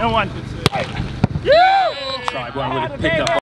And one. Yeah! Sorry, one would have picked up.